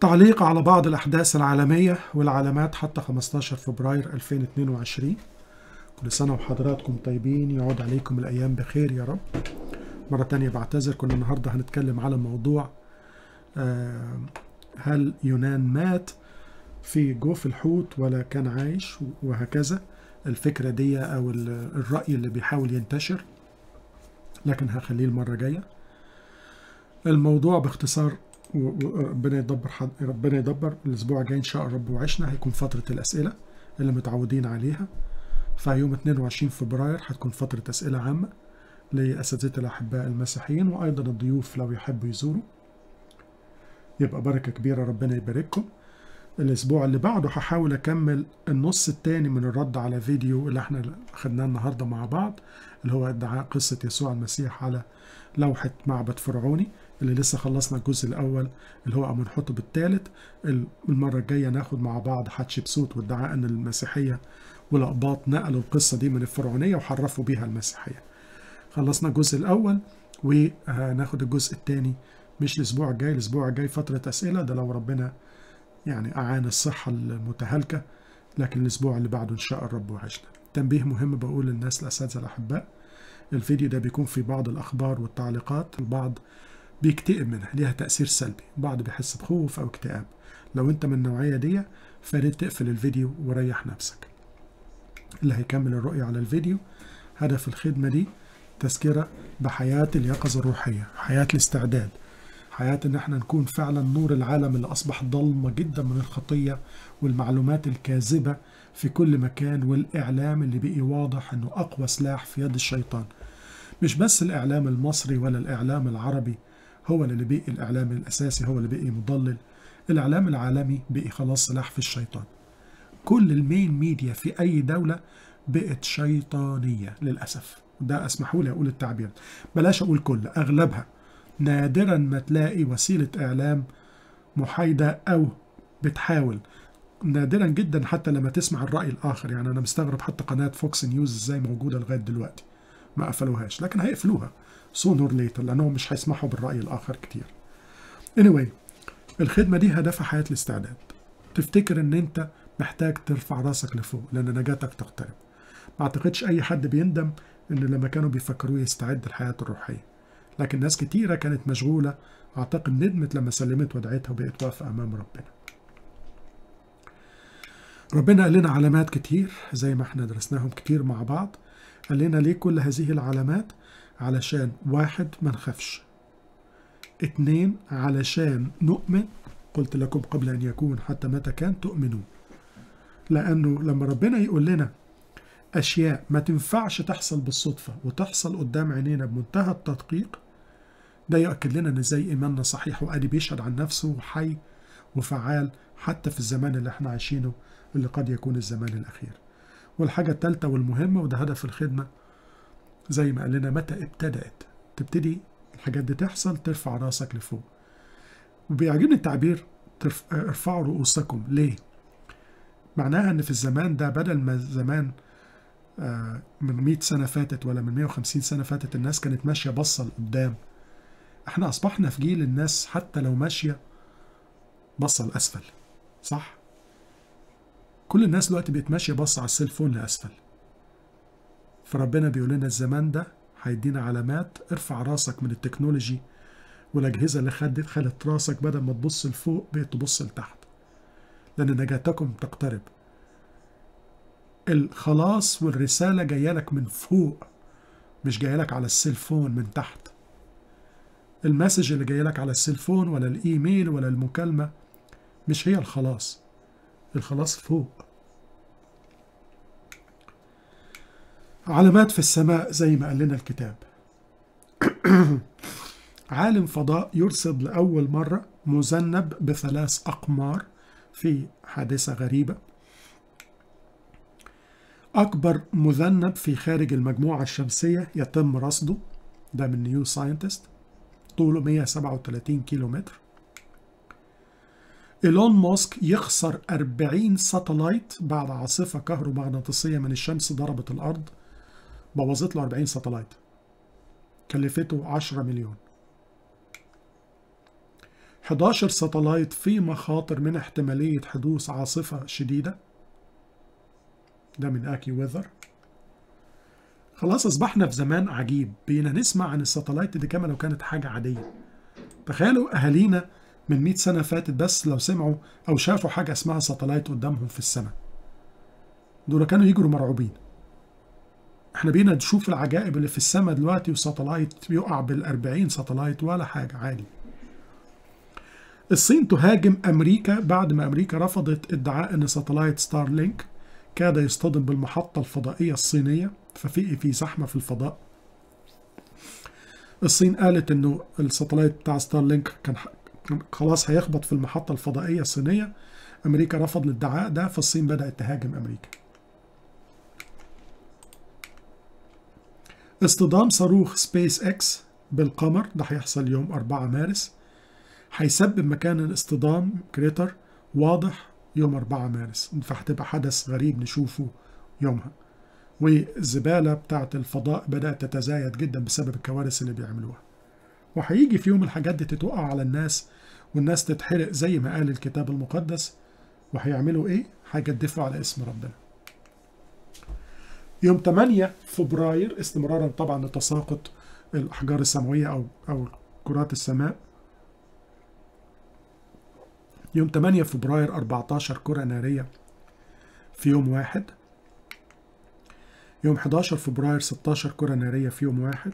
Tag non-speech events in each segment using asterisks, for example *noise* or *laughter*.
تعليق على بعض الأحداث العالمية والعلامات حتى 15 فبراير 2022 كل سنة وحضراتكم طيبين. يعود عليكم الأيام بخير يا رب. مرة تانية بعتذر كنا النهاردة هنتكلم على موضوع آه، هل يونان مات في جوف الحوت ولا كان عايش وهكذا. الفكرة دي أو ال- الرأي اللي بيحاول ينتشر لكن هخليه المرة الجاية الموضوع باختصار وربنا يدبر حد ربنا يدبر. الأسبوع الجاي إن شاء الرب وعشنا. هيكون فترة الأسئلة اللي متعودين عليها. فيوم 22 فبراير هتكون فترة أسئلة عامة لأساتذة الأحباء المسيحيين وأيضا الضيوف لو يحبوا يزوروا. يبقى بركة كبيرة ربنا يبارككم. الأسبوع اللي بعده هحاول أكمل النص التاني من الرد على فيديو اللي إحنا خدناه النهاردة مع بعض اللي هو ادعاء قصة يسوع المسيح على لوحة معبد فرعوني. اللي لسه خلصنا الجزء الأول اللي هو أمنحتب الثالث المرة الجاية ناخد مع بعض حتشبسوت وادعاء أن المسيحية والأقباط نقلوا القصة دي من الفرعونية وحرفوا بيها المسيحية. خلصنا الجزء الأول وهناخد الجزء الثاني مش الأسبوع الجاي الأسبوع الجاي فترة أسئلة. ده لو ربنا يعني أعان الصحة المتهالكة لكن الأسبوع اللي بعده إن شاء الرب وعشنا. تنبيه مهم بقول للناس الأساتذة الأحباء الفيديو ده بيكون في بعض الأخبار والتعليقات البعض بيكتئب منها ليها تأثير سلبي. بعض بيحس بخوف أو اكتئاب. لو أنت من النوعية دي فريد تقفل الفيديو وريح نفسك. اللي هيكمل الرؤية على الفيديو هدف الخدمة دي تذكرة بحياة اليقظة الروحية حياة الاستعداد حياة إن إحنا نكون فعلا نور العالم اللي أصبح ضلمة جدا من الخطية والمعلومات الكاذبة في كل مكان والإعلام اللي بقي واضح إنه أقوى سلاح في يد الشيطان. مش بس الإعلام المصري ولا الإعلام العربي هو اللي بقي الإعلام الأساسي هو اللي بقي مضلل الإعلام العالمي بقي خلاص سلاح في الشيطان. كل المين ميديا في أي دولة بقت شيطانية للأسف. ده أسمحوا لي أقول التعبير. بلاش أقول كل أغلبها نادرا ما تلاقي وسيلة إعلام محايدة أو بتحاول. نادرا جدا حتى لما تسمع الرأي الآخر. يعني أنا مستغرب حتى قناة فوكس نيوز إزاي موجودة لغاية دلوقتي. ما قفلوهاش لكن هيقفلوها. sooner later لأنهم مش هيسمحوا بالرأي الآخر كتير. Anyway الخدمة دي هدفها حياة الاستعداد. تفتكر إن أنت محتاج ترفع رأسك لفوق لأن نجاتك تقترب. ما أعتقدش أي حد بيندم إن لما كانوا بيفكروه يستعد للحياة الروحية. لكن ناس كتيرة كانت مشغولة أعتقد ندمت لما سلمت ودعتها وبقت واقفة أمام ربنا. ربنا قال لنا علامات كتير زي ما إحنا درسناهم كتير مع بعض. قال لنا ليه كل هذه العلامات؟ علشان واحد ما نخافش. اتنين علشان نؤمن قلت لكم قبل أن يكون حتى متى كان تؤمنون. لأنه لما ربنا يقول لنا أشياء ما تنفعش تحصل بالصدفة وتحصل قدام عينينا بمنتهى التدقيق ده يؤكد لنا إن إزاي إيماننا صحيح وادي بيشهد عن نفسه وحي وفعال حتى في الزمان اللي إحنا عايشينه اللي قد يكون الزمان الأخير. والحاجة الثالثة والمهمة وده هدف الخدمة زي ما قال لنا متى ابتدأت. تبتدي الحاجات دي تحصل ترفع راسك لفوق. وبيعجبني التعبير. ارفعوا رؤوسكم. ليه؟ معناها إن في الزمان ده بدل ما زمان آه من 100 سنة فاتت ولا من 150 سنة فاتت الناس كانت ماشية بصة لقدام. إحنا أصبحنا في جيل الناس حتى لو ماشية بصه لأسفل. صح؟ كل الناس دلوقتي بقت ماشية بصه على السيلفون لأسفل. فربنا بيقول لنا الزمان ده هيدينا علامات. ارفع راسك من التكنولوجي والأجهزة اللي خدت خلت راسك بدل ما تبص لفوق بقت تبص لتحت لأن نجاتكم تقترب. الخلاص والرسالة جاية لك من فوق مش جاية لك على ال cell phone من تحت. ال message اللي جاي لك على ال cell phone ولا الإيميل ولا المكالمة مش هي الخلاص الخلاص فوق. علامات في السماء زي ما قال لنا الكتاب. *coughs* عالم فضاء يرصد لأول مرة مذنب بثلاث أقمار في حادثة غريبة. أكبر مذنب في خارج المجموعة الشمسية يتم رصده. ده من نيو ساينتست طوله 137 كيلو متر إيلون ماسك يخسر 40 satellite بعد عاصفة كهرومغناطيسية من الشمس ضربت الأرض. بوظت له 40 satellite. كلفته 10 مليون. 11 satellite في مخاطر من احتمالية حدوث عاصفة شديدة. ده من AccuWeather. خلاص أصبحنا في زمان عجيب. بقينا نسمع عن ال satellite دي كما لو كانت حاجة عادية. تخيلوا أهالينا من 100 سنة فاتت بس لو سمعوا أو شافوا حاجة اسمها satellite قدامهم في السماء. دول كانوا يجروا مرعوبين. إحنا بقينا نشوف العجائب اللي في السماء دلوقتي و satellite بيقع بال40 satellite ولا حاجة عادي. الصين تهاجم أمريكا بعد ما أمريكا رفضت ادعاء إن satellite ستار لينك كاد يصطدم بالمحطة الفضائية الصينية ففي في زحمة في الفضاء. الصين قالت إنه ال satellite بتاع ستار لينك كان خلاص هيخبط في المحطة الفضائية الصينية. أمريكا رفض الادعاء ده فالصين بدأت تهاجم أمريكا. اصطدام صاروخ سبيس إكس بالقمر ده هيحصل يوم 4 مارس. هيسبب مكان الاصطدام كريتر واضح يوم 4 مارس. فهتبقى حدث غريب نشوفه يومها. والزبالة بتاعت الفضاء بدأت تتزايد جدا بسبب الكوارث اللي بيعملوها. وهيجي في يوم الحاجات دي تتوقع على الناس والناس تتحرق زي ما قال الكتاب المقدس. وهيعملوا إيه؟ هيجدفوا على اسم ربنا. يوم 8 فبراير استمرارا طبعا لتساقط الأحجار السماوية أو أو كرات السماء. يوم 8 فبراير 14 كرة نارية في يوم واحد. يوم 11 فبراير 16 كرة نارية في يوم واحد.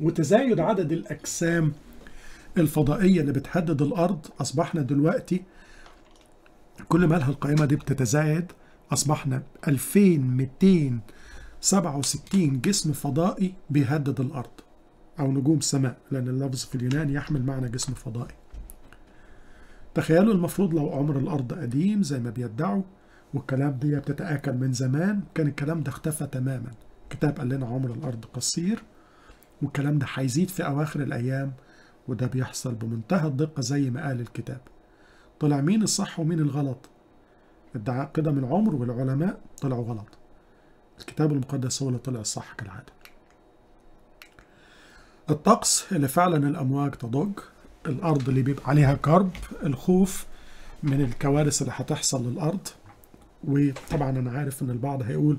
وتزايد عدد الأجسام الفضائية اللي بتهدد الأرض أصبحنا دلوقتي كل ما لها القائمة دي بتتزايد. أصبحنا 2267 جسم فضائي بيهدد الأرض أو نجوم سماء لأن اللفظ في اليونان يحمل معنى جسم فضائي. تخيلوا المفروض لو عمر الأرض قديم زي ما بيدعوا والكلام دي بتتآكل من زمان كان الكلام ده اختفى تماما. الكتاب قال لنا عمر الأرض قصير والكلام ده هيزيد في أواخر الأيام وده بيحصل بمنتهى الدقة زي ما قال الكتاب. طلع مين الصح ومين الغلط؟ ادعاء قدم العمر والعلماء طلعوا غلط. الكتاب المقدس هو اللي طلع الصح كالعادة. الطقس اللي فعلا الأمواج تضج الأرض اللي بيبقى عليها كرب الخوف من الكوارث اللي هتحصل للأرض. وطبعا أنا عارف إن البعض هيقول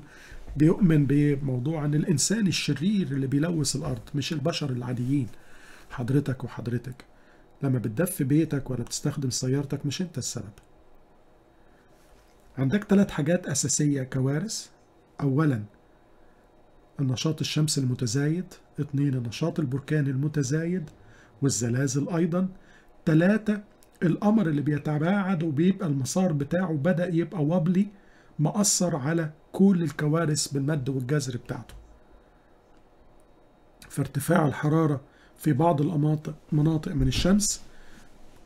بيؤمن بموضوع أن الإنسان الشرير اللي بيلوث الأرض مش البشر العاديين. حضرتك وحضرتك لما بتدفي بيتك ولا بتستخدم سيارتك مش أنت السبب. عندك ثلاث حاجات أساسية كوارث. أولا النشاط الشمس المتزايد. اثنين النشاط البركاني المتزايد. والزلازل أيضا. ثلاثة القمر اللي بيتباعد وبيبقى المسار بتاعه بدأ يبقى وبلي مأثر على كل الكوارث بالمد والجزر بتاعته. فارتفاع الحرارة في بعض المناطق مناطق من الشمس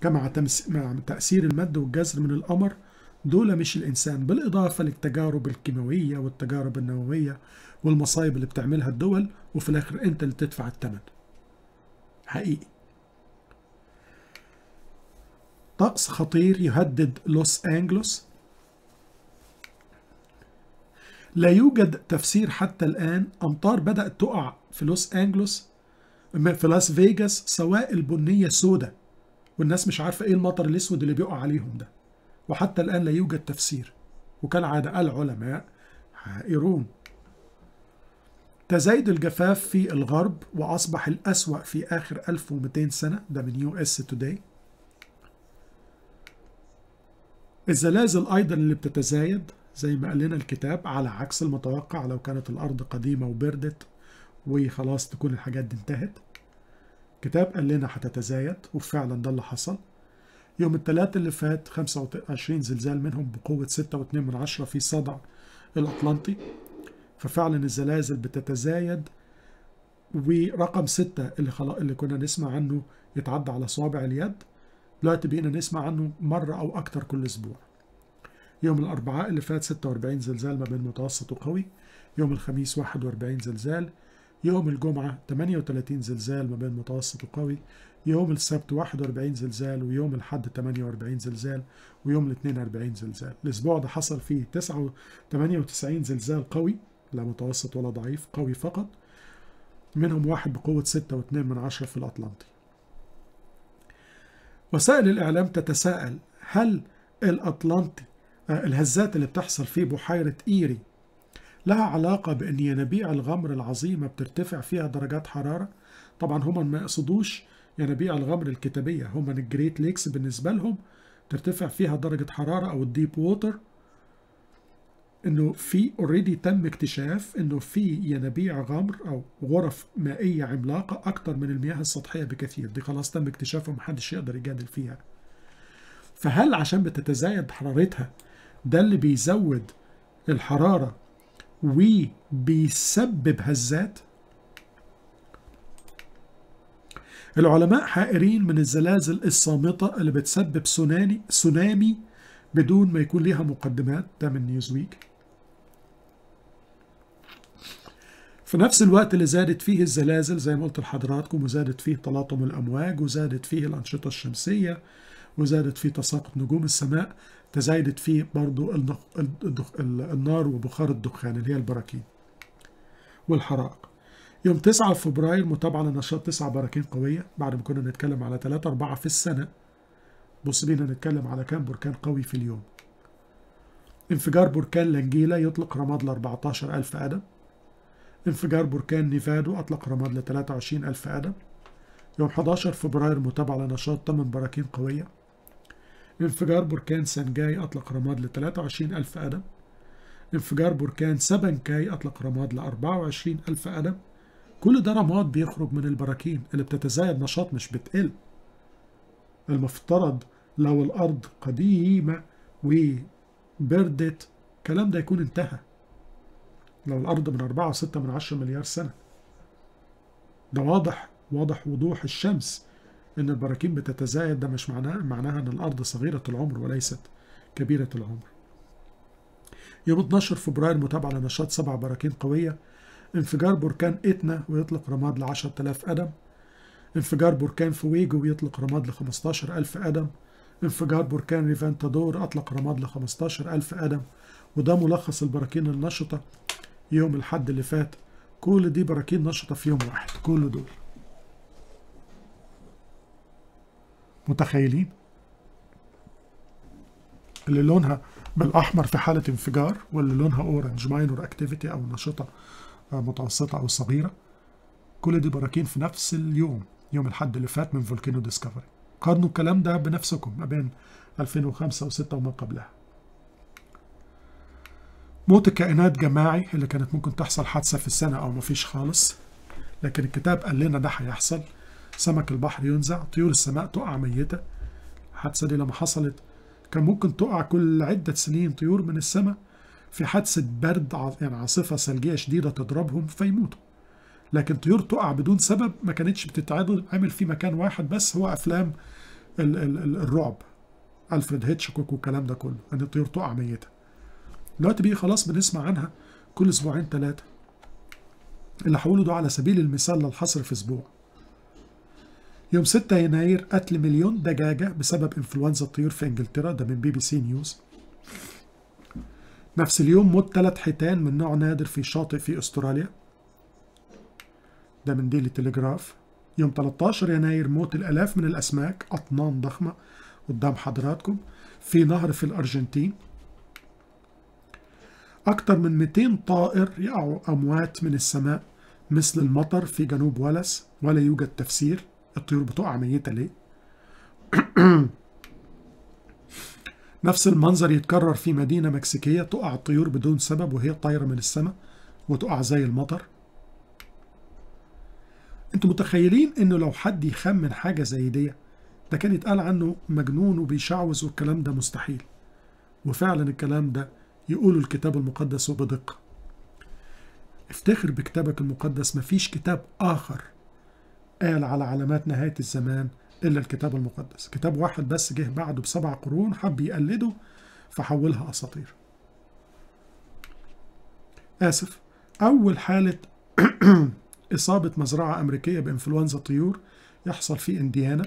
كما مع تأثير المد والجزر من القمر دول مش الإنسان بالإضافة للتجارب الكيماوية والتجارب النووية والمصايب اللي بتعملها الدول وفي الآخر أنت اللي تدفع الثمن حقيقي. طقس خطير يهدد لوس أنجلوس. لا يوجد تفسير حتى الآن أمطار بدأت تقع في لوس أنجلوس في لاس فيجاس سوائل بنية سودة والناس مش عارفة إيه المطر الأسود اللي بيقع عليهم ده. وحتى الآن لا يوجد تفسير. وكالعادة العلماء حائرون. تزايد الجفاف في الغرب وأصبح الأسوأ في آخر 1200 سنة. ده من يو إس توداي الزلازل أيضا اللي بتتزايد زي ما قال لنا الكتاب على عكس المتوقع. لو كانت الأرض قديمة وبردت وخلاص تكون الحاجات دي انتهت. كتاب قال لنا هتتزايد وفعلا ده اللي حصل. يوم الثلاث اللي فات 25 زلزال منهم بقوة 6.2 من عشرة في صدع الأطلنطي. ففعلا الزلازل بتتزايد ورقم ستة اللي خلا اللي كنا نسمع عنه يتعدى على صوابع اليد. دلوقتي بقينا نسمع عنه مرة أو أكتر كل أسبوع. يوم الأربعاء اللي فات 46 زلزال ما بين متوسط وقوي. يوم الخميس 41 زلزال. يوم الجمعة 38 زلزال ما بين متوسط وقوي يوم السبت 41 زلزال ويوم الحد 48 زلزال ويوم الاثنين 40 زلزال. الأسبوع ده حصل فيه 98 زلزال قوي لا متوسط ولا ضعيف قوي فقط. منهم واحد بقوة ستة واتنين من عشرة في الأطلنطي. وسائل الإعلام تتساءل هل الأطلنطي الهزات اللي بتحصل في بحيرة إيري لها علاقة بأن ينابيع الغمر العظيمة بترتفع فيها درجات حرارة؟ طبعا هم ما يقصدوش ينابيع الغمر الكتابية. هم ال Great Lakes بالنسبة لهم ترتفع فيها درجة حرارة أو ال deep water. إنه في already تم اكتشاف إنه في ينابيع غمر أو غرف مائية عملاقة أكتر من المياه السطحية بكثير. دي خلاص تم اكتشافها ومحدش يقدر يجادل فيها. فهل عشان بتتزايد حرارتها ده اللي بيزود الحرارة وبيسبب هزات. العلماء حائرين من الزلازل الصامتة اللي بتسبب سونامي سونامي بدون ما يكون ليها مقدمات. ده من نيوزويك في نفس الوقت اللي زادت فيه الزلازل زي ما قلت لحضراتكم وزادت فيه تلاطم الأمواج وزادت فيه الأنشطة الشمسية وزادت فيه تساقط نجوم السماء تزايدت فيه برضو النار وبخار الدخان اللي هي البراكين والحرائق. يوم 9 فبراير متابعة لنشاط تسع براكين قوية. بعد ما كنا نتكلم على 3 4 في السنة بص بقينا نتكلم على كام بركان قوي في اليوم. انفجار بركان لانجيلا يطلق رماد ل 14000 قدم انفجار بركان نيفادو أطلق رماد ل 23000 قدم يوم 11 فبراير متابعة لنشاط 8 براكين قوية. انفجار بركان سانجاي أطلق رماد ل 23000 قدم انفجار بركان سابانكايا أطلق رماد ل 24000 قدم كل ده رماد بيخرج من البراكين اللي بتتزايد نشاط مش بتقل. المفترض لو الأرض قديمة وبردت الكلام ده يكون انتهى. لو الأرض من أربعة وستة من عشرة مليار سنة. ده واضح واضح وضوح الشمس. إن البراكين بتتزايد ده مش معناه معناها إن الأرض صغيرة العمر وليست كبيرة العمر. يوم 12 فبراير متابعة لنشاط سبع براكين قوية. انفجار بركان إتنا ويطلق رماد ل 10000 قدم انفجار بركان فويجو ويطلق رماد ل 15000 قدم انفجار بركان ريفانتادور أطلق رماد ل 15000 قدم وده ملخص البراكين النشطة يوم الحد اللي فات. كل دي براكين نشطة في يوم واحد. كل دول. متخيلين؟ اللي لونها بالأحمر في حالة انفجار واللي لونها orange minor activity أو نشطة متوسطة أو صغيرة. كل دي براكين في نفس اليوم يوم الحد اللي فات من فولكانو ديسكفري قارنوا الكلام ده بنفسكم ما بين 2005 و6 وما قبلها. موت الكائنات جماعي اللي كانت ممكن تحصل حادثة في السنة أو مفيش خالص. لكن الكتاب قال لنا ده هيحصل. سمك البحر ينزع طيور السماء تقع ميتة. الحادثة دي لما حصلت كان ممكن تقع كل عدة سنين طيور من السماء. في حادثة برد يعني عاصفة ثلجية شديدة تضربهم فيموتوا. لكن طيور تقع بدون سبب ما كانتش بتتعمل في مكان واحد بس هو أفلام ال ال ال الرعب. ألفريد هيتشكوك والكلام ده كله أن الطيور تقع ميتة. دلوقتي بيه خلاص بنسمع عنها كل أسبوعين ثلاثة اللي هقوله ده على سبيل المثال لا الحصر في أسبوع. يوم 6 يناير قتل مليون دجاجة بسبب إنفلونزا الطيور في إنجلترا ده من بي بي سي نيوز. نفس اليوم موت ثلاث حيتان من نوع نادر في شاطئ في أستراليا. ده من ديلي تلجراف يوم 13 يناير موت الآلاف من الأسماك أطنان ضخمة قدام حضراتكم في نهر في الأرجنتين. أكثر من 200 طائر يقعوا أموات من السماء مثل المطر في جنوب ولس ولا يوجد تفسير. الطيور بتقع ميتة ليه؟ *clears throat* نفس المنظر يتكرر في مدينة مكسيكية تقع الطيور بدون سبب وهي طايرة من السماء وتقع زي المطر. أنتوا متخيلين انه لو حد يخمن حاجة زي دي ده كان يتقال عنه مجنون وبيشعوذ والكلام ده مستحيل. وفعلا الكلام ده يقوله الكتاب المقدس وبدقة. افتخر بكتابك المقدس مفيش كتاب آخر قال على علامات نهاية الزمان إلا الكتاب المقدس. كتاب واحد بس جه بعده بسبع قرون حب يقلده فحولها أساطير. آسف. أول حالة *clears throat* إصابة مزرعة أمريكية بإنفلونزا الطيور يحصل في إنديانا.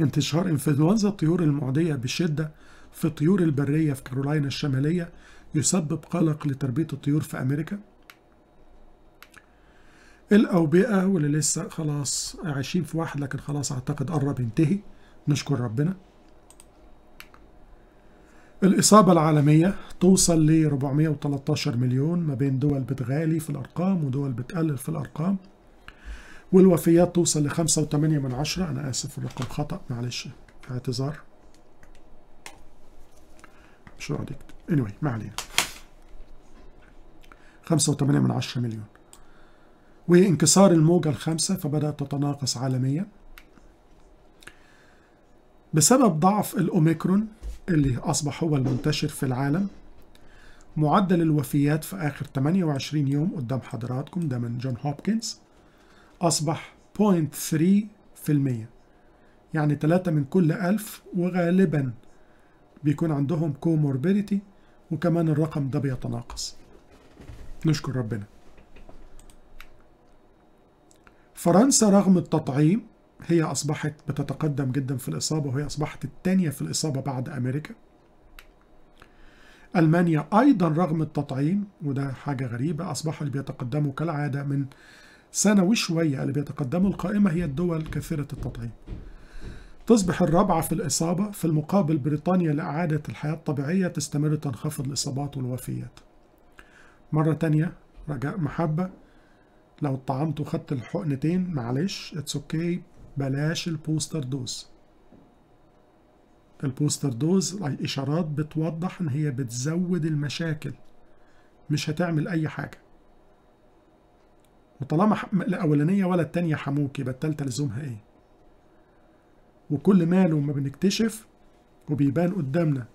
انتشار إنفلونزا الطيور المعدية بشدة في الطيور البرية في كارولاينا الشمالية يسبب قلق لتربية الطيور في أمريكا. الأوبئة واللي لسه خلاص عايشين في واحد لكن خلاص أعتقد قرب ينتهي. نشكر ربنا. الإصابة العالمية توصل ل 413 مليون ما بين دول بتغالي في الأرقام ودول بتقلل في الأرقام. والوفيات توصل ل 5.8 من عشرة. أنا آسف الرقم خطأ. معلش اعتذار. مش راضي anyway ما علينا. 5.8 من عشرة مليون. وانكسار الموجة الخامسة فبدأت تتناقص عالميا. بسبب ضعف الأوميكرون اللي أصبح هو المنتشر في العالم معدل الوفيات في آخر 28 يوم قدام حضراتكم ده من جون هوبكنز أصبح 0.3% يعني 3 من كل ألف وغالبا بيكون عندهم كوموربيديتي وكمان الرقم ده بيتناقص. نشكر ربنا. فرنسا رغم التطعيم هي أصبحت بتتقدم جدا في الإصابة وهي أصبحت الثانية في الإصابة بعد أمريكا. ألمانيا أيضا رغم التطعيم وده حاجة غريبة أصبحوا اللي بيتقدموا كالعادة من سنة وشوية اللي بيتقدموا القائمة هي الدول كثيرة التطعيم. تصبح الرابعة في الإصابة في المقابل بريطانيا لإعادة الحياة الطبيعية تستمر تنخفض الإصابات والوفيات. مرة تانية رجاء محبة. لو اتطعمت وخدت الحقنتين معلش it's okay okay. بلاش ال booster dose ال booster dose الإشارات بتوضح إن هي بتزود المشاكل مش هتعمل أي حاجة وطالما الأولانية ولا التانية حموك يبقى التالتة لزومها إيه وكل ماله ما بنكتشف وبيبان قدامنا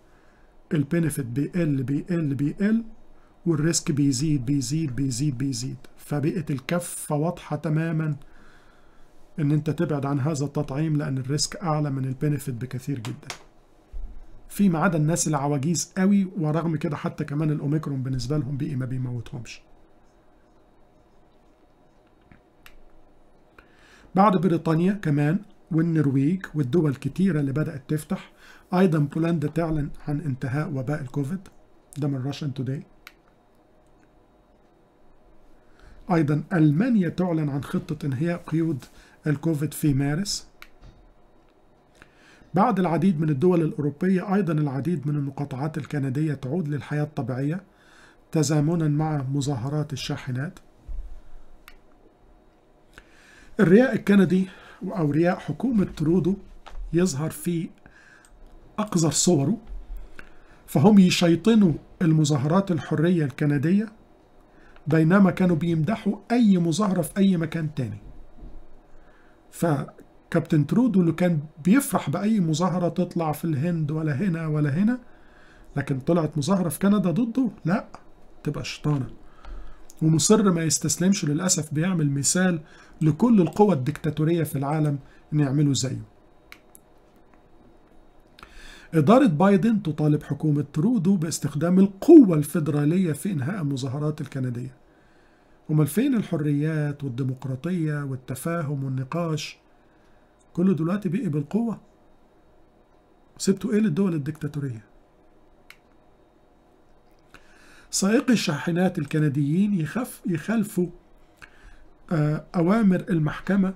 ال benefit بيقل بيقل بيقل وال risk بيزيد بيزيد بيزيد بيزيد. فبقت الكفة واضحة تماما إن أنت تبعد عن هذا التطعيم لأن ال risk أعلى من ال benefit بكثير جدا. فيما عدا الناس العواجيز قوي ورغم كده حتى كمان الأوميكرون بالنسبة لهم بقي ما بيموتهمش. بعد بريطانيا كمان والنرويج والدول الكتيرة اللي بدأت تفتح أيضا بولندا تعلن عن انتهاء وباء الكوفيد. ده من راشن توداي أيضا ألمانيا تعلن عن خطة إنهاء قيود الكوفيد في مارس. بعد العديد من الدول الأوروبية أيضا العديد من المقاطعات الكندية تعود للحياة الطبيعية تزامنا مع مظاهرات الشاحنات. الرياء الكندي أو رياء حكومة ترودو يظهر في أقذر صوره فهم يشيطنوا المظاهرات الحرية الكندية بينما كانوا بيمدحوا أي مظاهرة في أي مكان تاني. فكابتن ترودو اللي كان بيفرح بأي مظاهرة تطلع في الهند ولا هنا ولا هنا لكن طلعت مظاهرة في كندا ضده لا تبقى شيطانة. ومصر ما يستسلمش للأسف بيعمل مثال لكل القوى الدكتاتورية في العالم إن يعملوا زيه. إدارة بايدن تطالب حكومة ترودو باستخدام القوة الفيدرالية في إنهاء المظاهرات الكندية. أمال فين الحريات والديمقراطية والتفاهم والنقاش؟ كله دلوقتي بقي بالقوة. سبتوا إيه للدول الدكتاتورية؟ سائقي الشاحنات الكنديين يخف يخالفوا أوامر المحكمة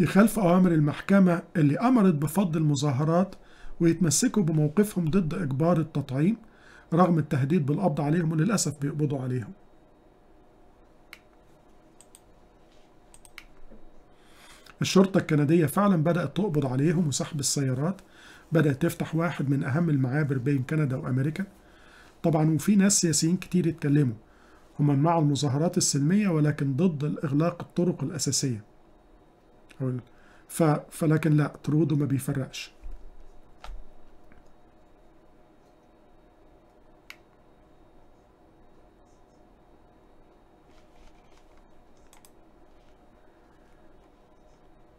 يخالف أوامر المحكمة اللي أمرت بفض المظاهرات ويتمسكوا بموقفهم ضد إجبار التطعيم رغم التهديد بالقبض عليهم وللأسف بيقبضوا عليهم. الشرطة الكندية فعلا بدأت تقبض عليهم وسحب السيارات بدأت تفتح واحد من أهم المعابر بين كندا وأمريكا. طبعا وفي ناس سياسيين كتير يتكلموا هم مع المظاهرات السلمية ولكن ضد الإغلاق الطرق الأساسية. ف... فلكن لا ترودو ما بيفرقش.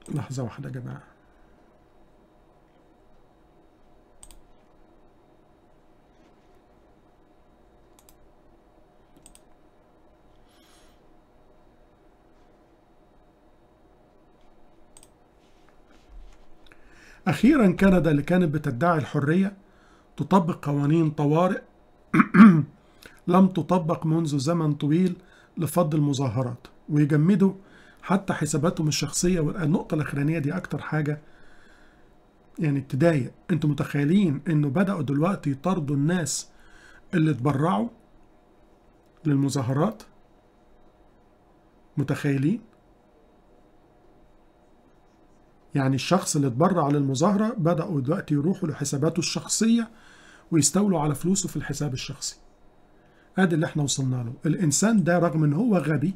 لحظة واحدة يا جماعة. أخيرا كندا اللي كانت بتدعي الحرية تطبق قوانين طوارئ *clears throat* لم تطبق منذ زمن طويل لفض المظاهرات ويجمدوا حتى حساباتهم الشخصية. والنقطة الأخرانية دي أكتر حاجة يعني تضايق أنتوا متخيلين إنه بدأوا دلوقتي يطردوا الناس اللي اتبرعوا للمظاهرات؟ متخيلين؟ يعني الشخص اللي اتبرع للمظاهرة بدأوا دلوقتي يروحوا لحساباته الشخصية ويستولوا على فلوسه في الحساب الشخصي. أدي اللي إحنا وصلنا له. الإنسان ده رغم إن هو غبي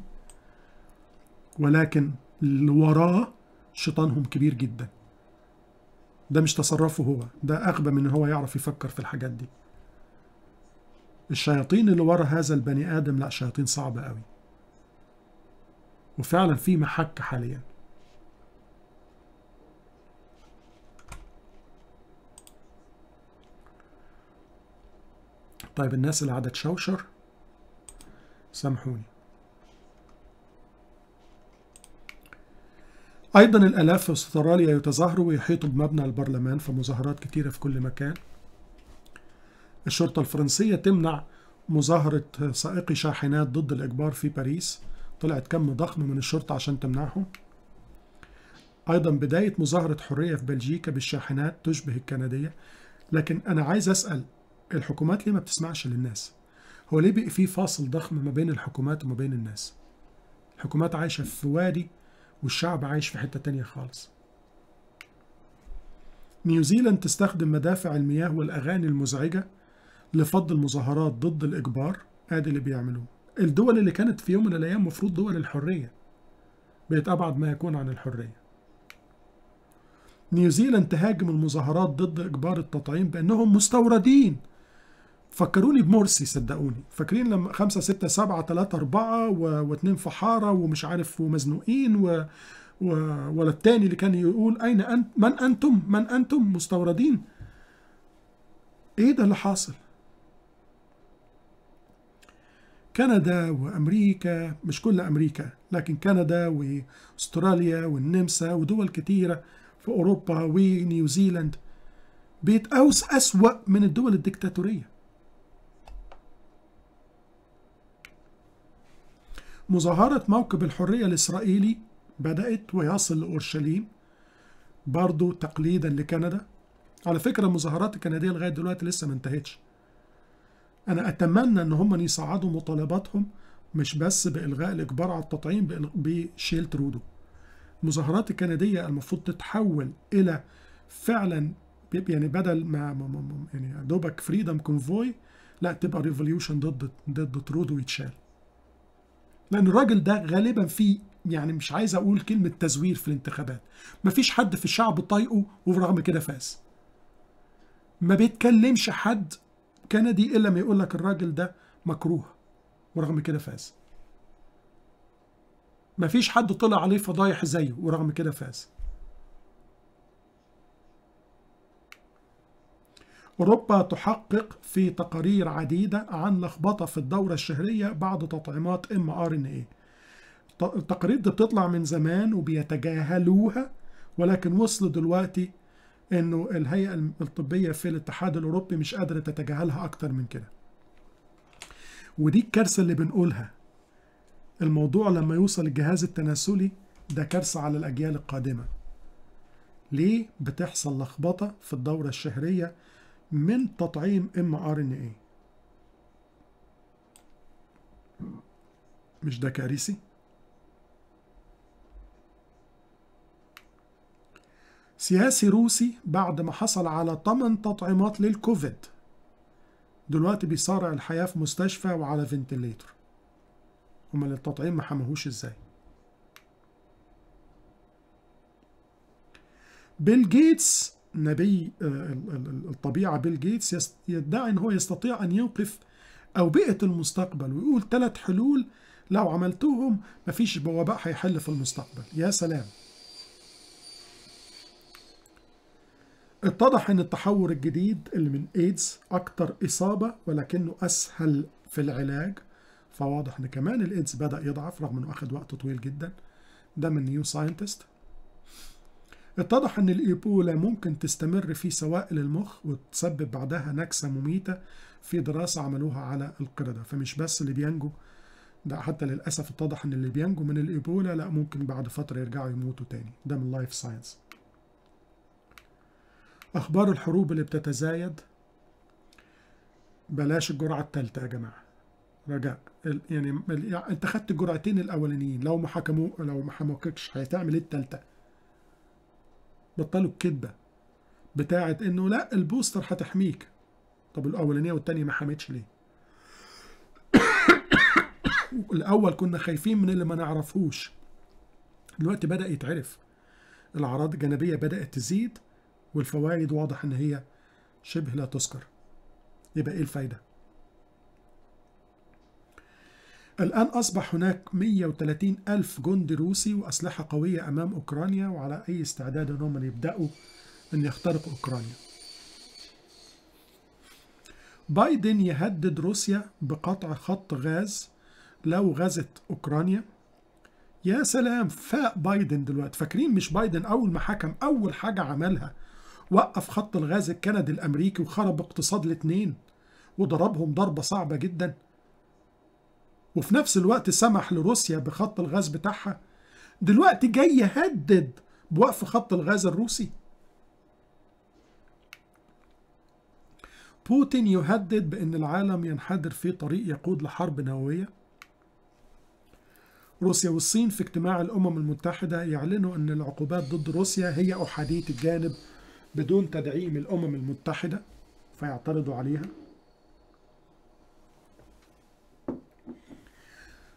ولكن اللي وراه شيطانهم كبير جدا. ده مش تصرفه هو ده أغبى من إن هو يعرف يفكر في الحاجات دي. الشياطين اللي ورا هذا البني آدم لأ شياطين صعبه قوي وفعلا في محك حاليا. طيب الناس اللي قاعدة تشوشر سامحوني. أيضا الآلاف في أستراليا يتظاهروا ويحيطوا بمبنى البرلمان في مظاهرات كتيرة في كل مكان. الشرطة الفرنسية تمنع مظاهرة سائقي شاحنات ضد الإجبار في باريس. طلعت كم ضخم من الشرطة عشان تمنعهم. أيضا بداية مظاهرة حرية في بلجيكا بالشاحنات تشبه الكندية. لكن أنا عايز أسأل الحكومات ليه ما بتسمعش للناس؟ هو ليه بقى في فاصل ضخم ما بين الحكومات وما بين الناس؟ الحكومات عايشة في وادي والشعب عايش في حتة تانية خالص. نيوزيلاند تستخدم مدافع المياه والأغاني المزعجة لفض المظاهرات ضد الإجبار. آدي اللي بيعملوه. الدول اللي كانت في يوم من الأيام مفروض دول الحرية. بقت أبعد ما يكون عن الحرية. نيوزيلاند تهاجم المظاهرات ضد إجبار التطعيم بأنهم مستوردين. فكروني بمرسي صدقوني. فاكرين لما خمسة ستة سبعة تلاتة أربعة و... واتنين في حارة ومش عارف ومزنوقين و... و... ولا التاني اللي كان يقول أين أنت من أنتم؟ من أنتم؟ مستوردين. إيه ده اللي حاصل؟ كندا وأمريكا مش كل أمريكا لكن كندا وأستراليا والنمسا ودول كتيرة في أوروبا ونيوزيلاند بيتقوس أسوأ من الدول الدكتاتورية. مظاهرة موكب الحرية الإسرائيلي بدأت ويصل لأورشليم برضو تقليدا لكندا. على فكرة المظاهرات الكندية لغاية دلوقتي لسه ما انتهتش. أنا أتمنى أن هم يصعدوا مطالباتهم مش بس بإلغاء الإجبار على التطعيم بشيل ترودو المظاهرات الكندية المفروض تتحول إلى فعلا يعني بدل ما يعني دوبك freedom convoy لا تبقى revolution ضد ضد ترودو يتشال. لأن الراجل ده غالبا في يعني مش عايز أقول كلمة تزوير في الانتخابات. مفيش حد في الشعب طايقه ورغم كده فاز. ما بيتكلمش حد كندي إلا ما يقول لك الراجل ده مكروه ورغم كده فاز. مفيش حد طلع عليه فضايح زيه ورغم كده فاز. أوروبا تحقق في تقارير عديدة عن لخبطة في الدورة الشهرية بعد تطعيمات إن اي التقارير دي بتطلع من زمان وبيتجاهلوها ولكن وصلوا دلوقتي إنه الهيئة الطبية في الاتحاد الأوروبي مش قادرة تتجاهلها أكتر من كده. ودي الكارثة اللي بنقولها. الموضوع لما يوصل الجهاز التناسلي ده كارثة على الأجيال القادمة. ليه بتحصل لخبطة في الدورة الشهرية من تطعيم mRNA مش ده كارثي؟ سياسي روسي بعد ما حصل على 8 تطعيمات للكوفيد. دلوقتي بيصارع الحياة في مستشفى وعلى ventilator. أمال التطعيم ما حماهوش إزاي؟ بيل جيتس نبي الطبيعة بيل جيتس يدعي إن هو يستطيع أن يوقف أوبئة المستقبل ويقول ثلاث حلول لو عملتوهم مفيش وباء هيحل في المستقبل. يا سلام. اتضح إن التحور الجديد اللي من إيدز أكتر إصابة ولكنه أسهل في العلاج. فواضح إن كمان الإيدز بدأ يضعف رغم إنه أخذ وقت طويل جدا. ده من نيو ساينتست. اتضح أن الإيبولا ممكن تستمر في سوائل المخ وتسبب بعدها نكسة مميتة في دراسة عملوها على القردة فمش بس اللي بينجو ده حتى للأسف اتضح أن اللي بينجو من الإيبولا لا ممكن بعد فترة يرجعوا يموتوا تاني. ده من لايف ساينس أخبار الحروب اللي بتتزايد. بلاش الجرعة الثالثة يا جماعة. رجاء يعني انت خدت الجرعتين الأولانيين. لو ما حكموا لو ما حموككش هتعمل إيه التالتة؟ بطلوا الكذبة بتاعت إنه لا البوستر هتحميك. طب الأولانية والتانية ما حمتش ليه؟ *coughs* الأول كنا خايفين من اللي ما نعرفوش. دلوقتي بدأ يتعرف. الأعراض الجانبية بدأت تزيد والفوائد واضح إن هي شبه لا تذكر. يبقى إيه الفايدة؟ الآن أصبح هناك 130 ألف جندي روسي وأسلحة قوية أمام أوكرانيا وعلى أي استعداد أنهم يبدأوا أن يخترقوا أوكرانيا؟ بايدن يهدد روسيا بقطع خط غاز لو غزت أوكرانيا. يا سلام فاق بايدن دلوقتي. فاكرين مش بايدن أول ما حكم أول حاجة عملها؟ وقف خط الغاز الكندي الأمريكي وخرب اقتصاد الاتنين وضربهم ضربة صعبة جداً. وفي نفس الوقت سمح لروسيا بخط الغاز بتاعها. دلوقتي جاي يهدد بوقف خط الغاز الروسي. بوتين يهدد بأن العالم ينحدر في طريق يقود لحرب نووية. روسيا والصين في اجتماع الأمم المتحدة يعلنوا أن العقوبات ضد روسيا هي أحادية الجانب بدون تدعيم الأمم المتحدة فيعترضوا عليها.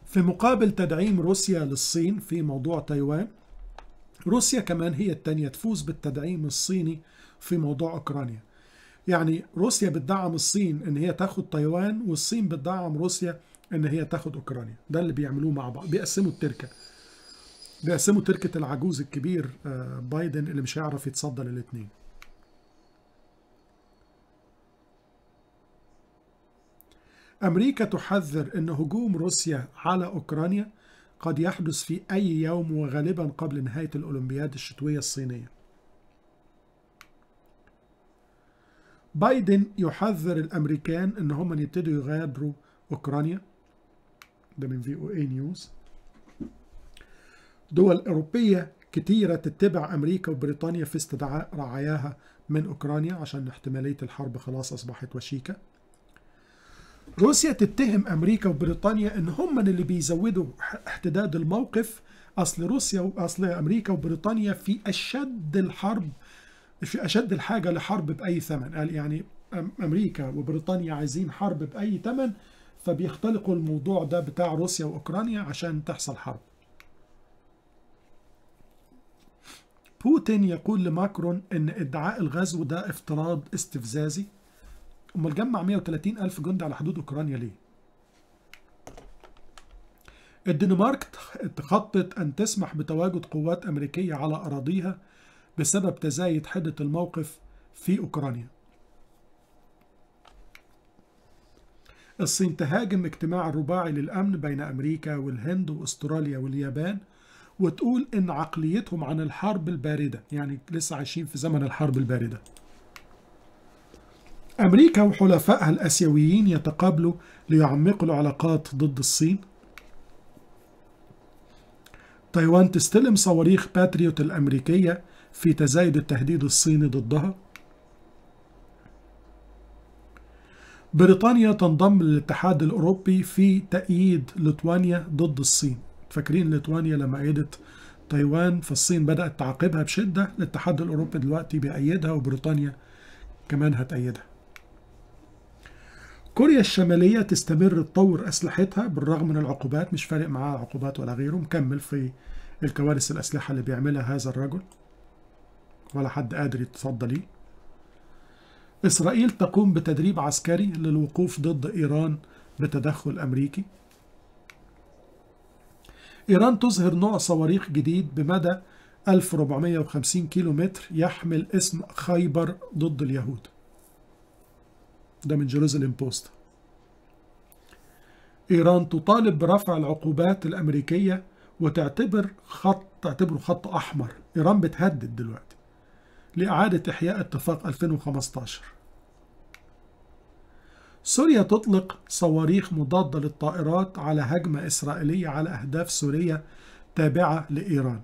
في مقابل تدعيم روسيا للصين في موضوع تايوان روسيا كمان هي التانية تفوز بالتدعيم الصيني في موضوع أوكرانيا. يعني روسيا بتدعم الصين إن هي تاخد تايوان والصين بتدعم روسيا إن هي تاخد أوكرانيا. ده اللي بيعملوه مع بعض بيقسموا التركة. بيقسموا تركة العجوز الكبير بايدن اللي مش هيعرف يتصدى للاثنين أمريكا تحذر أن هجوم روسيا على أوكرانيا قد يحدث في أي يوم وغالبا قبل نهاية الأولمبياد الشتوية الصينية. بايدن يحذر الأمريكان أن هم يبتدوا يغادروا أوكرانيا. ده من في أو اي نيوز دول أوروبية كتيرة تتبع أمريكا وبريطانيا في استدعاء رعاياها من أوكرانيا عشان احتمالية الحرب خلاص أصبحت وشيكة. روسيا تتهم أمريكا وبريطانيا إن هم اللي بيزودوا احتداد الموقف. أصل روسيا واصل أمريكا وبريطانيا في أشد الحرب في أشد الحاجة لحرب بأي ثمن. قال يعني أمريكا وبريطانيا عايزين حرب بأي ثمن فبيختلقوا الموضوع ده بتاع روسيا وأوكرانيا عشان تحصل حرب. بوتين يقول لماكرون إن إدعاء الغزو ده افتراض استفزازي. أمال جمع 130 ألف جندي على حدود أوكرانيا ليه؟ الدنمارك تخطط أن تسمح بتواجد قوات أمريكية على أراضيها بسبب تزايد حدة الموقف في أوكرانيا الصين تهاجم اجتماع الرباعي للأمن بين أمريكا والهند وأستراليا واليابان وتقول إن عقليتهم عن الحرب الباردة يعني لسه عايشين في زمن الحرب الباردة أمريكا وحلفائها الآسيويين يتقابلوا ليعمقوا العلاقات ضد الصين. تايوان تستلم صواريخ باتريوت الأمريكية في تزايد التهديد الصيني ضدها. بريطانيا تنضم للاتحاد الأوروبي في تأييد ليتوانيا ضد الصين. فاكرين ليتوانيا لما أيدت تايوان فالصين بدأت تعاقبها بشدة. الاتحاد الأوروبي دلوقتي بيأيدها وبريطانيا كمان هتأيدها. كوريا الشمالية تستمر تطور أسلحتها بالرغم من العقوبات مش فارق معاها عقوبات ولا غيره مكمل في الكوارث الأسلحة اللي بيعملها هذا الرجل. ولا حد قادر يتصدى ليه. إسرائيل تقوم بتدريب عسكري للوقوف ضد إيران بتدخل أمريكي. إيران تظهر نوع صواريخ جديد بمدى 1450 كيلو متر يحمل اسم خيبر ضد اليهود. ده من جيروزاليم بوست إيران تطالب برفع العقوبات الأمريكية وتعتبر خط تعتبره خط أحمر. إيران بتهدد دلوقتي لإعادة إحياء اتفاق 2015 سوريا تطلق صواريخ مضادة للطائرات على هجمة إسرائيلية على أهداف سورية تابعة لإيران.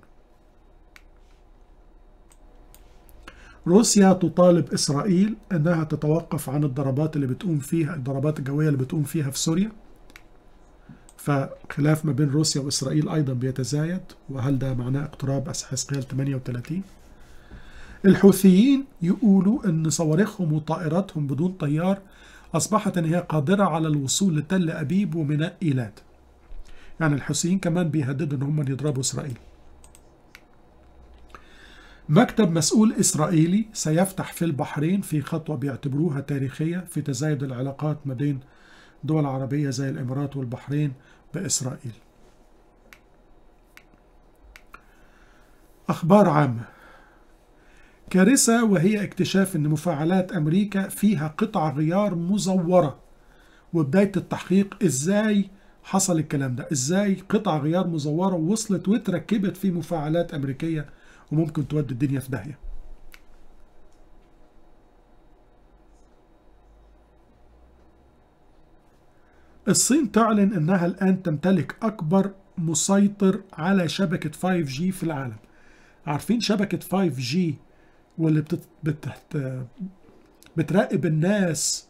روسيا تطالب إسرائيل أنها تتوقف عن الضربات اللي بتقوم فيها الضربات الجوية اللي بتقوم فيها في سوريا. فخلاف ما بين روسيا وإسرائيل أيضا بيتزايد وهل ده معناه اقتراب حزقيال 38 الحوثيين يقولوا أن صواريخهم وطائراتهم بدون طيار أصبحت أن هي قادرة على الوصول لتل أبيب وميناء إيلات يعني الحوثيين كمان بيهددوا أن هم يضربوا إسرائيل. مكتب مسؤول إسرائيلي سيفتح في البحرين في خطوة بيعتبروها تاريخية في تزايد العلاقات ما بين دول عربية زي الإمارات والبحرين بإسرائيل. أخبار عامة. كارثة وهي اكتشاف أن مفاعلات أمريكا فيها قطع غيار مزورة. وبداية التحقيق إزاي حصل الكلام ده؟ إزاي قطع غيار مزورة وصلت واتركبت في مفاعلات أمريكية وممكن تودي الدنيا في داهية. الصين تعلن أنها الآن تمتلك أكبر مسيطر على شبكة 5G في العالم. عارفين شبكة 5G واللي بتت... بت... بتراقب الناس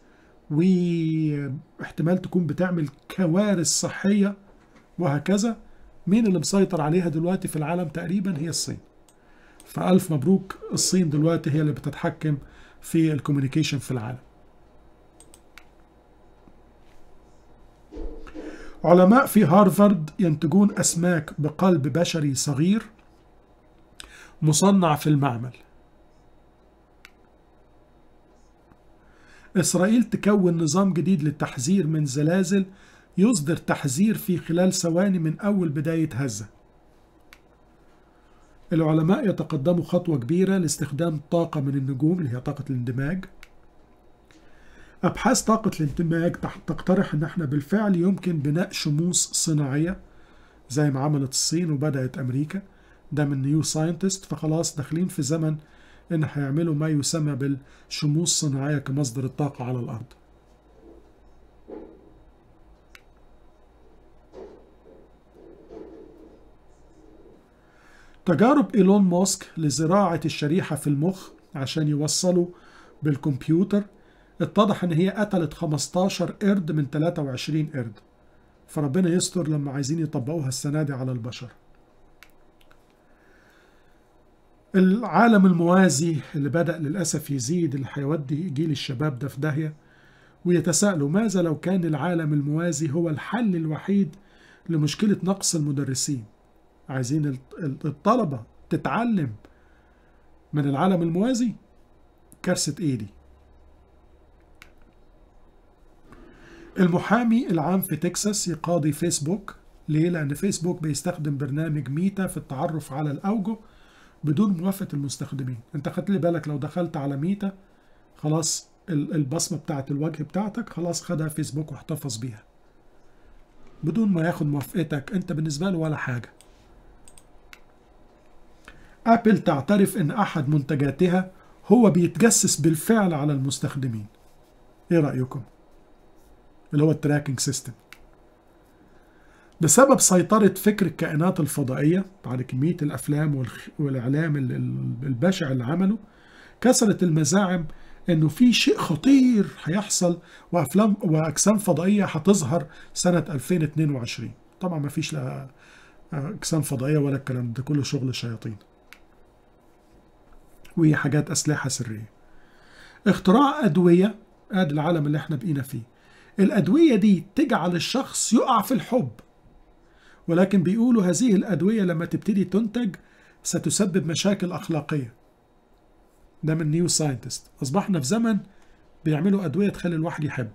واحتمال تكون بتعمل كوارث صحية وهكذا؟ مين اللي مسيطر عليها دلوقتي في العالم تقريبا؟ هي الصين. فألف مبروك الصين دلوقتي هي اللي بتتحكم في الكوميونيكيشن في العالم. علماء في هارفارد ينتجون أسماك بقلب بشري صغير مصنع في المعمل. إسرائيل تكون نظام جديد للتحذير من زلازل يصدر تحذير في خلال ثواني من أول بداية هزة. العلماء يتقدموا خطوة كبيرة لاستخدام طاقة من النجوم اللي هي طاقة الاندماج. أبحاث طاقة الاندماج تقترح أن إحنا بالفعل يمكن بناء شموس صناعية زي ما عملت الصين وبدأت أمريكا. ده من نيو ساينتست فخلاص داخلين في زمن إن هيعملوا ما يسمى بالشموس الصناعية كمصدر الطاقة على الأرض. تجارب إيلون ماسك لزراعة الشريحة في المخ عشان يوصلوا بالكمبيوتر اتضح إن هي قتلت 15 قرد من 23 قرد. فربنا يستر لما عايزين يطبقوها السنة دي على البشر. العالم الموازي اللي بدأ للأسف يزيد اللي هيودي جيل الشباب ده في داهية ويتساءلوا ماذا لو كان العالم الموازي هو الحل الوحيد لمشكلة نقص المدرسين؟ عايزين الطلبة تتعلم من العالم الموازي كارثة ايدي المحامي العام في تكساس يقاضي فيسبوك ليه؟ لأن فيسبوك بيستخدم برنامج ميتا في التعرف على الأوجه بدون موافقة المستخدمين. أنت خدت لي بالك لو دخلت على ميتا خلاص البصمة بتاعت الوجه بتاعتك خلاص خدها فيسبوك واحتفظ بيها بدون ما ياخد موافقتك. أنت بالنسبة له ولا حاجة. آبل تعترف إن أحد منتجاتها هو بيتجسس بالفعل على المستخدمين. إيه رأيكم؟ اللي هو ال tracking system. بسبب سيطرة فكر الكائنات الفضائية على كمية الأفلام والإعلام البشع اللي عمله كسرت المزاعم إنه في شيء خطير هيحصل وأفلام وأجسام فضائية هتظهر سنة 2022 طبعا ما فيش لا أجسام فضائية ولا الكلام ده كله شغل شياطين وهي حاجات أسلحة سرية. اختراع أدوية ادي العالم اللي إحنا بقينا فيه. الأدوية دي تجعل الشخص يقع في الحب. ولكن بيقولوا هذه الأدوية لما تبتدي تنتج ستسبب مشاكل أخلاقية. ده من نيو ساينتست أصبحنا في زمن بيعملوا أدوية تخلي الواحد يحب.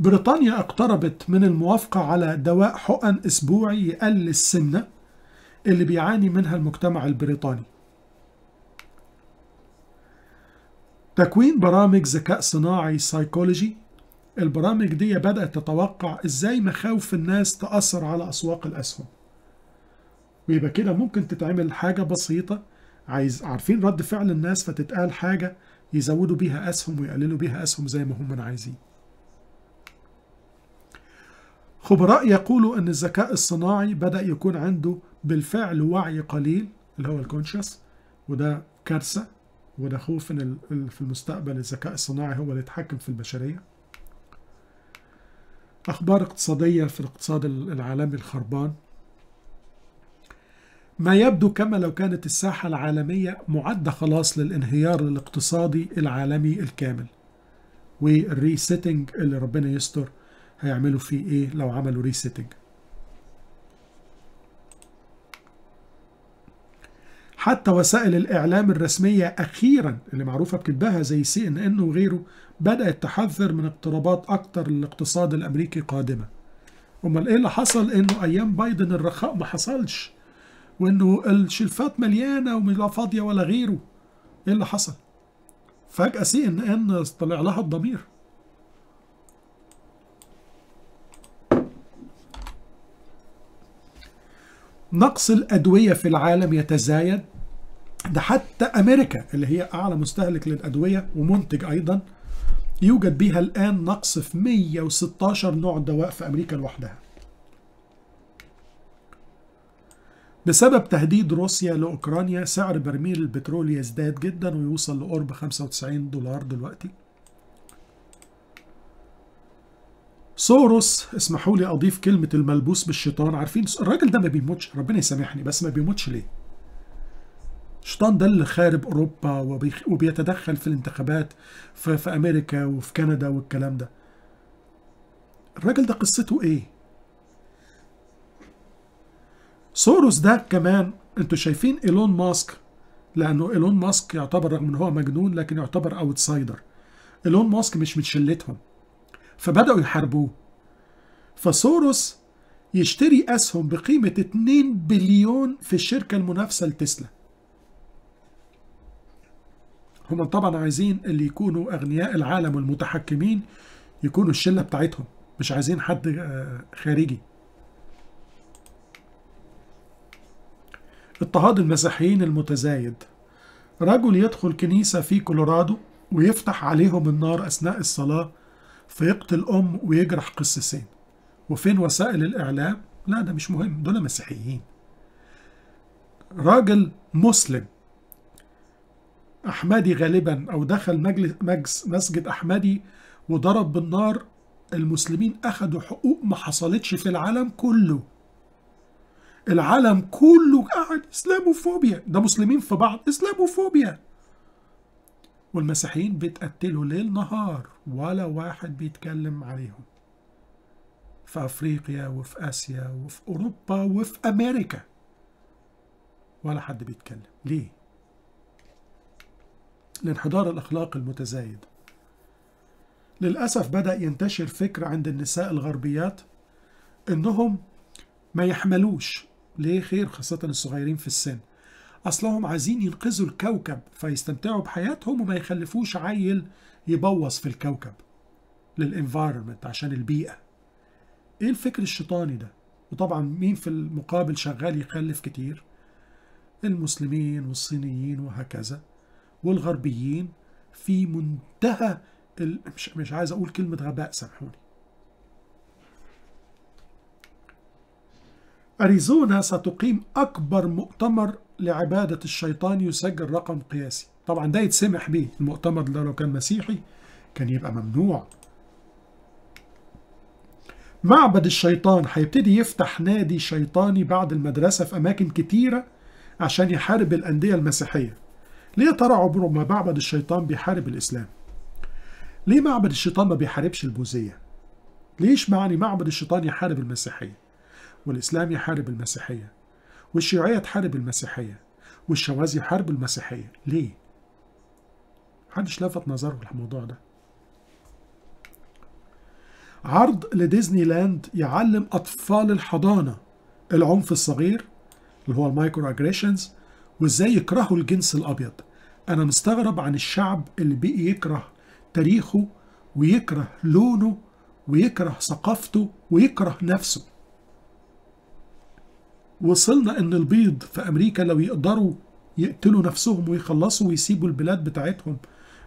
بريطانيا اقتربت من الموافقة على دواء حقن أسبوعي يقلل السمنة اللي بيعاني منها المجتمع البريطاني. تكوين برامج ذكاء صناعي سايكولوجي البرامج دي بدأت تتوقع إزاي مخاوف الناس تأثر على أسواق الأسهم. ويبقى كده ممكن تتعمل حاجة بسيطة. عايز عارفين رد فعل الناس فتتقال حاجة يزودوا بيها أسهم ويقللوا بيها أسهم زي ما هم عايزين. خبراء يقولوا أن الذكاء الصناعي بدأ يكون عنده بالفعل وعي قليل اللي هو الكونشس وده كارثة وده خوف إن في المستقبل الذكاء الصناعي هو اللي يتحكم في البشرية. أخبار اقتصادية في الاقتصاد العالمي الخربان. ما يبدو كما لو كانت الساحة العالمية معدة خلاص للانهيار الاقتصادي العالمي الكامل. وال resetting اللي ربنا يستر هيعملوا فيه إيه لو عملوا resetting حتى وسائل الإعلام الرسمية أخيرا اللي معروفة بكذبها زي سي إن إن وغيره بدأت تحذر من اقترابات أكتر للاقتصاد الأمريكي قادمة أمال إيه اللي حصل؟ إنه أيام بايدن الرخاء ما حصلش وإنه الشلفات مليانة ولا فاضية ولا غيره. إيه اللي حصل؟ فجأة سي إن إن طلع لها الضمير. نقص الأدوية في العالم يتزايد ده حتى أمريكا اللي هي أعلى مستهلك للأدوية ومنتج أيضا يوجد بها الآن نقص في 116 نوع دواء في أمريكا لوحدها. بسبب تهديد روسيا لأوكرانيا سعر برميل البترول يزداد جدا ويوصل لقرب 95 دولار دلوقتي. سوروس اسمحوا لي أضيف كلمة الملبوس بالشيطان. عارفين الراجل ده ما بيموتش ربنا يسامحني بس ما بيموتش ليه؟ الشيطان ده اللي خارب أوروبا وبيتدخل في الانتخابات في, في أمريكا وفي كندا والكلام ده. الراجل ده قصته إيه؟ سوروس ده كمان أنتوا شايفين إيلون ماسك؟ لأنه إيلون ماسك يعتبر رغم إن هو مجنون لكن يعتبر outsider إيلون ماسك مش من شلتهم. فبدأوا يحاربوه. فسوروس يشتري أسهم بقيمة 2 بليون في الشركة المنافسة لتسلا. هم طبعا عايزين اللي يكونوا أغنياء العالم والمتحكمين يكونوا الشلة بتاعتهم مش عايزين حد خارجي. اضطهاد المسيحيين المتزايد. رجل يدخل كنيسة في كولورادو ويفتح عليهم النار أثناء الصلاة فيقتل أم ويجرح قسيسين وفين وسائل الإعلام؟ لا ده مش مهم دول مسيحيين. راجل مسلم أحمدي غالبا أو دخل مجلس مسجد أحمدي وضرب بالنار. المسلمين أخذوا حقوق ما حصلتش في العالم كله. العالم كله قاعد إسلاموفوبيا. ده مسلمين في بعض إسلاموفوبيا. والمسيحيين بيتقتلوا ليل نهار ولا واحد بيتكلم عليهم. في أفريقيا وفي آسيا وفي أوروبا وفي أمريكا. ولا حد بيتكلم. ليه؟ الانحدار الأخلاقي المتزايد. للأسف بدأ ينتشر فكر عند النساء الغربيات إنهم ما يحملوش ليه خير خاصة الصغيرين في السن. أصلهم عايزين ينقذوا الكوكب فيستمتعوا بحياتهم وما يخلفوش عيل يبوظ في الكوكب للانفايرمنت عشان البيئة. إيه الفكر الشيطاني ده؟ وطبعا مين في المقابل شغال يخلف كتير؟ المسلمين والصينيين وهكذا. والغربيين في منتهى ال... مش, مش عايز أقول كلمة غباء سامحوني. أريزونا ستقيم أكبر مؤتمر لعبادة الشيطان يسجل رقم قياسي. طبعا ده يتسمح به المؤتمر ده لو كان مسيحي كان يبقى ممنوع. معبد الشيطان هيبتدي يفتح نادي شيطاني بعد المدرسة في أماكن كتيرة عشان يحارب الأندية المسيحية. ليه ترى عمره ما معبد الشيطان بيحارب الإسلام؟ ليه معبد الشيطان ما بيحاربش البوذية؟ ليش معني معبد الشيطان يحارب المسيحية؟ والإسلام يحارب المسيحية والشيوعية تحارب المسيحية والشواذ يحاربوا المسيحية. ليه؟ محدش لفت نظره للموضوع ده. عرض لديزني لاند يعلم أطفال الحضانة العنف الصغير اللي هو ال micro aggressions وازاي يكرهوا الجنس الأبيض. أنا مستغرب عن الشعب اللي بقي يكره تاريخه ويكره لونه ويكره ثقافته ويكره نفسه. وصلنا إن البيض في أمريكا لو يقدروا يقتلوا نفسهم ويخلصوا ويسيبوا البلاد بتاعتهم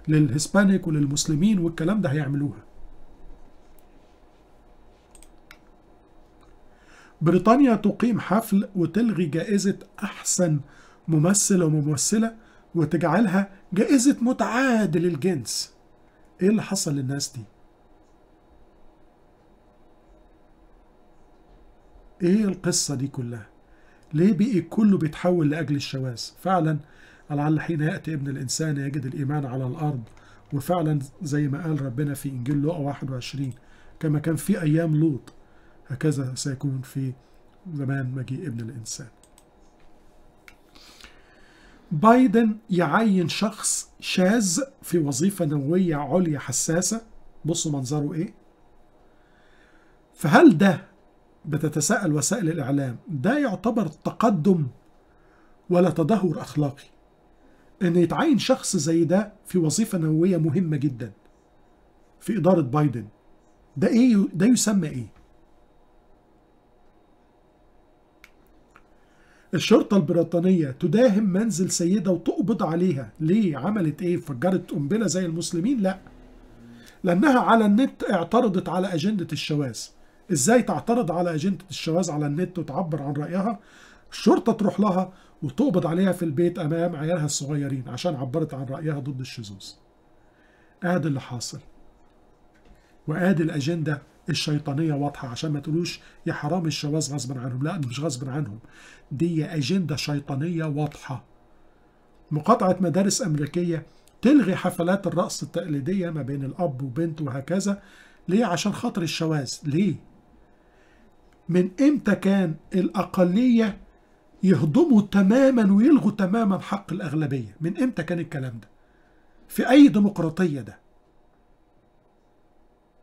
للهسبانيك وللمسلمين والكلام ده هيعملوها. بريطانيا تقيم حفل وتلغي جائزة أحسن ممثل وممثلة وتجعلها جائزة متعادل الجنس إيه اللي حصل للناس دي؟ إيه القصة دي كلها؟ ليه بقي كله بيتحول لأجل الشواذ؟ فعلا لعل حين يأتي ابن الإنسان يجد الإيمان على الأرض وفعلا زي ما قال ربنا في إنجيل لوقا 21 كما كان في أيام لوط هكذا سيكون في زمان مجيء ابن الإنسان بايدن يعين شخص شاذ في وظيفة نووية عليا حساسة. بصوا منظره إيه. فهل ده بتتساءل وسائل الإعلام ده يعتبر تقدم ولا تدهور أخلاقي؟ إن يتعين شخص زي ده في وظيفة نووية مهمة جدا في إدارة بايدن ده إيه ده يسمى إيه؟ الشرطة البريطانية تداهم منزل سيدة وتقبض عليها. ليه عملت إيه؟ فجرت قنبلة زي المسلمين؟ لا. لأنها على النت اعترضت على أجندة الشواذ. إزاي تعترض على أجندة الشواذ على النت وتعبر عن رأيها؟ الشرطة تروح لها وتقبض عليها في البيت أمام عيالها الصغيرين عشان عبرت عن رأيها ضد الشذوذ. ادي اللي حاصل. وادي الأجندة الشيطانية واضحة عشان ما تقولوش يا حرام الشواذ غصبا عنهم. لا مش غصبا عنهم. دي أجندة شيطانية واضحة. مقاطعة مدارس أمريكية تلغي حفلات الرقص التقليدية ما بين الأب وبنت وهكذا. ليه؟ عشان خاطر الشواذ. ليه؟ من إمتى كان الأقلية يهضموا تماما ويلغوا تماما حق الأغلبية؟ من إمتى كان الكلام ده؟ في أي ديمقراطية ده؟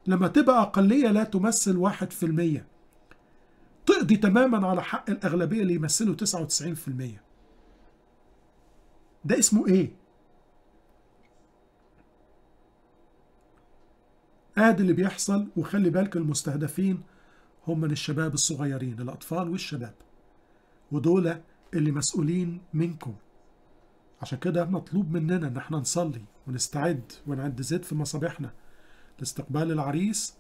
لما تبقى أقلية لا تمثل واحد في المية. تقضي تماما على حق الأغلبية اللي يمثلوا تسعة وتسعين في المية. ده اسمه إيه؟ آدي اللي بيحصل وخلي بالك المستهدفين هم من الشباب الصغيرين الأطفال والشباب. ودول اللي مسؤولين منكم. عشان كده مطلوب مننا إن إحنا نصلي ونستعد ونعد زيت في مصابيحنا. لاستقبال العريس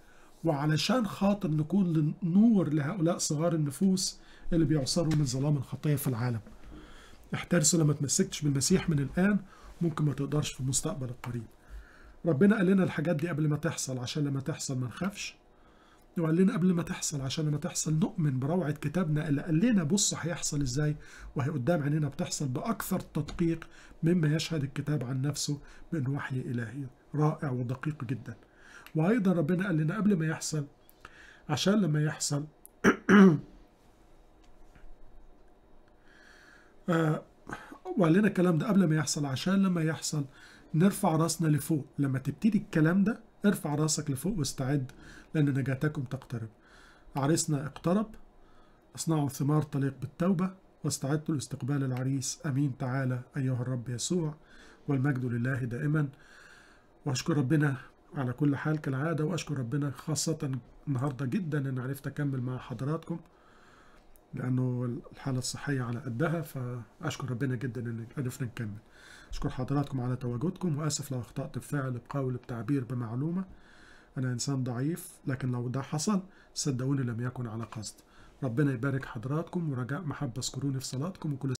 وعلشان خاطر نكون نور لهؤلاء صغار النفوس اللي بيعصروا من ظلام الخطية في العالم. احترسوا لما تمسكتش بالمسيح من الآن ممكن ما تقدرش في المستقبل القريب. ربنا قال لنا الحاجات دي قبل ما تحصل عشان لما تحصل ما نخافش. وقال لنا قبل ما تحصل عشان لما تحصل نؤمن بروعة كتابنا اللي قال لنا بص هيحصل إزاي؟ وهي قدام عينينا بتحصل بأكثر تدقيق مما يشهد الكتاب عن نفسه بأنه وحي إلهي. رائع ودقيق جدا. وأيضا ربنا قال لنا قبل ما يحصل عشان لما يحصل. *clears throat* آه وقال لنا الكلام ده قبل ما يحصل عشان لما يحصل نرفع راسنا لفوق. لما تبتدي الكلام ده ارفع راسك لفوق واستعد لأن نجاتكم تقترب. عريسنا اقترب اصنعوا ثمار طليق بالتوبة واستعدوا لاستقبال العريس. أمين تعالى أيها الرب يسوع والمجد لله دائما. وأشكر ربنا على كل حال كالعادة وأشكر ربنا خاصة النهاردة جدا أن عرفت أكمل مع حضراتكم لأنه الحالة الصحية على قدها فأشكر ربنا جدا أن عرفنا نكمل. أشكر حضراتكم على تواجدكم وآسف لو أخطأت بفعل بقول بتعبير بمعلومة. أنا إنسان ضعيف لكن لو ده حصل صدقوني لم يكن على قصد. ربنا يبارك حضراتكم ورجاء محبة اذكروني في صلاتكم وكل